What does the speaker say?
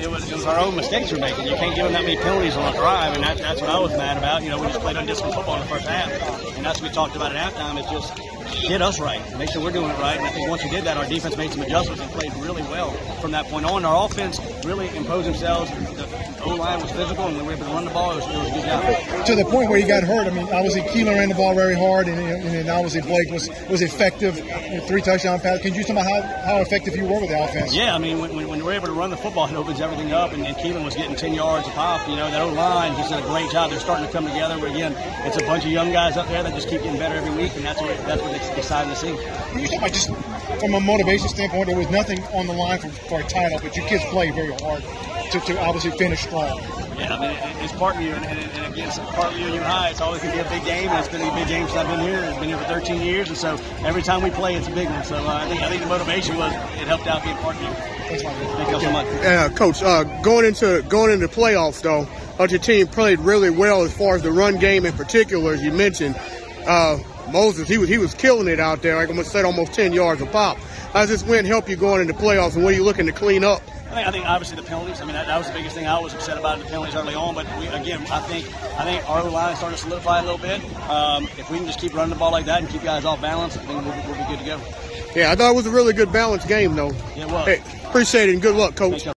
it was it was our own mistakes we're making. You can't give them that many penalties on a drive, and that, that's what I was mad about. You know, we just played undisciplined football in the first half, and that's what we talked about at halftime. It's just get us right, make sure we're doing it right. And I think once we did that, our defense made some adjustments and played really well from that point on. Our offense really imposed themselves. The O line was physical, and we were able to run the ball. It was, it was a good job. To the point where he got hurt. I mean, obviously Keelan ran the ball very hard, and, and then obviously Blake was was effective. You know, three touchdown passes. Can you tell me how, how effective you were with the offense? Yeah, I mean, when, when, when we're able to run the football, it opens everything up. And, and Keelan was getting 10 yards a pop. You know, that old line, he's done a great job. They're starting to come together. But again, it's a bunch of young guys up there that just keep getting better every week, and that's what that's what it's exciting to see. You talk about just from a motivation standpoint, there was nothing on the line for, for a title, but your kids play very hard to, to obviously finish strong. Yeah, I mean, it, it's Parkview, and, and, and again, it's Parkview Union High. It's always going to be a big game, and it's been a big game since I've been here. It's been here for 13 years, and so every time we play, it's a big one. So uh, I think I think the motivation was it helped out being part of man. Thank you so much. Yeah, coach. Uh, going into going into playoffs though, uh, your team played really well as far as the run game in particular, as you mentioned. Uh, Moses, he was he was killing it out there. Like I said, almost 10 yards a pop. How does this win help you going into playoffs, and what are you looking to clean up? I think, I think obviously the penalties. I mean, that, that was the biggest thing I was upset about the penalties early on. But we, again, I think I think our line is starting to solidify a little bit. Um, if we can just keep running the ball like that and keep guys off balance, I think we'll, we'll be good to go. Yeah, I thought it was a really good balanced game though. Yeah, it was. Hey, appreciate it and good luck, coach.